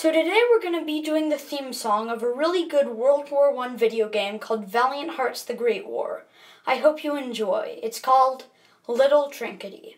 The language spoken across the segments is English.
So today we're going to be doing the theme song of a really good World War I video game called Valiant Hearts The Great War. I hope you enjoy. It's called Little Trinkety.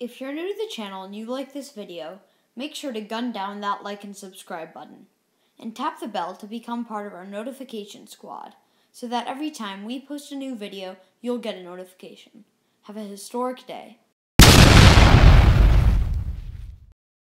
If you're new to the channel and you like this video, make sure to gun down that like and subscribe button. And tap the bell to become part of our notification squad, so that every time we post a new video, you'll get a notification. Have a historic day.